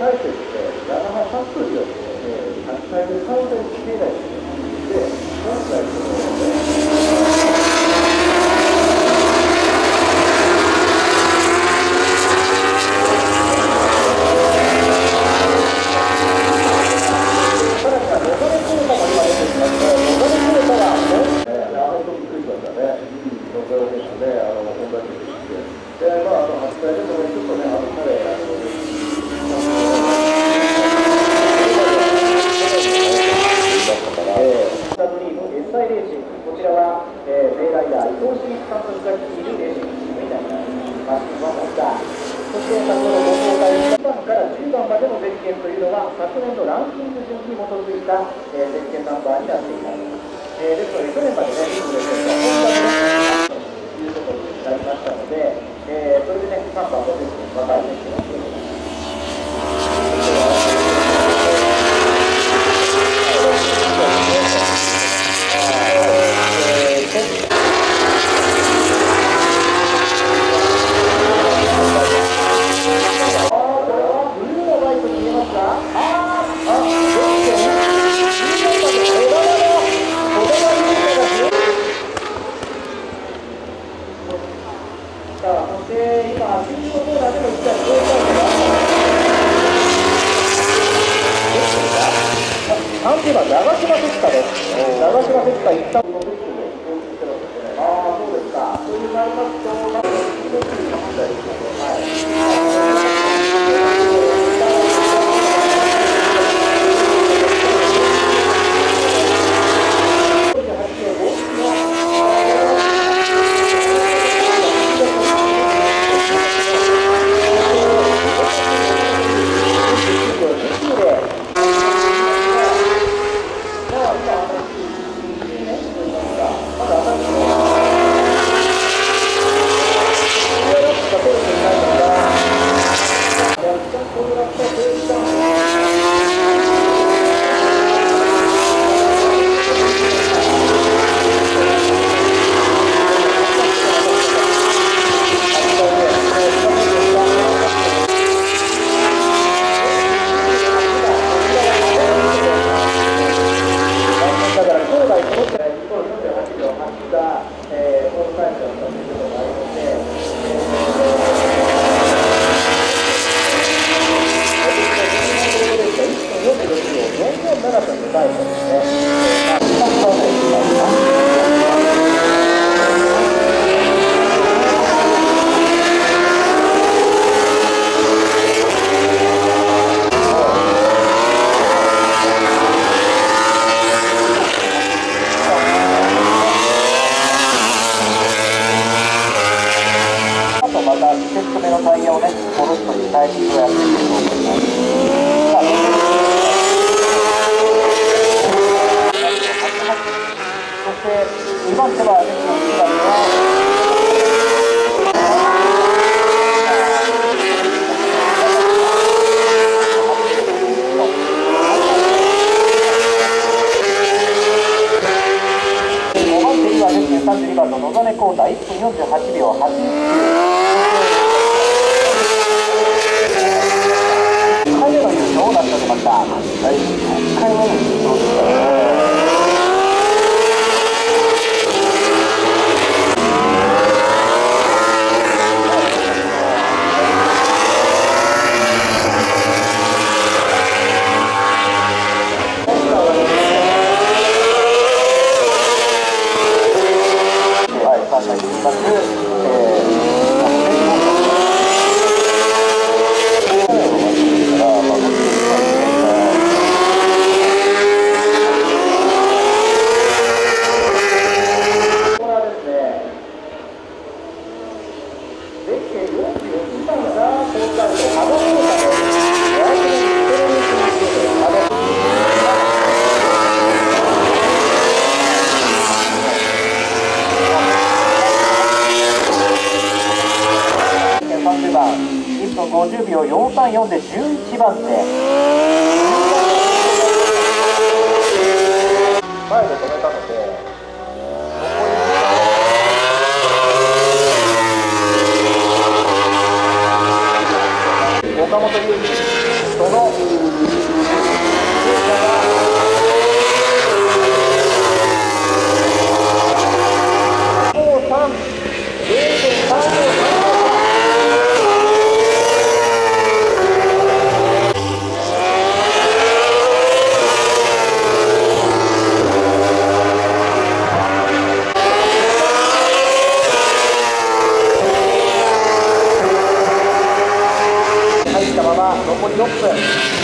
返してですね、長浜サプリをですね、書き換える可能性をしていないで、今回その、さらにはロザレコータも今出てきますね、ロザレコータは、ね、あの時びっくりしましたね、ロザレ選手ね、あの本田選手で、まあ、あの8回でもね、ちょっとね、あの彼、あの、スタブリーム SI レーシング、こちらは、えー、米ライダー、伊藤茂樹監督が率いるレーシングチームになります。マシンはモンター。そして先ほどご紹介した1番から10番までのゼッケンというのは、昨年のランキング順に基づいた、えー、ゼッケンナンバーになっています。えー、ですので、去年までね、リングレーシングは本田でということになりましたので、えー、それでね、ナンバーもですね、分かるんで30番、長島哲太です。長島哲太、一旦のベッドで。あ、そうですか。そういうなりますと、まず、だから将来この人が1分48秒走った、えー、オールタイムだったということがありまして、1分46秒44分でタイムですね。あとまた2セット目のタイヤをね、戻すというタイミングをやっていくと思います。さあそして2番手は、2番手は、5番手にはですね、32番の野真光太、1分48秒89。回目の優勝を成し遂げました。はい、1回目の優勝です。はい、参加しています。これはですね、ゼッケン44番が交代と幅交代を、ワイドにストロークにする幅30番、1秒434で11番手。前で止めたので、岡本祐希その成果が5 3 0.353入ったまま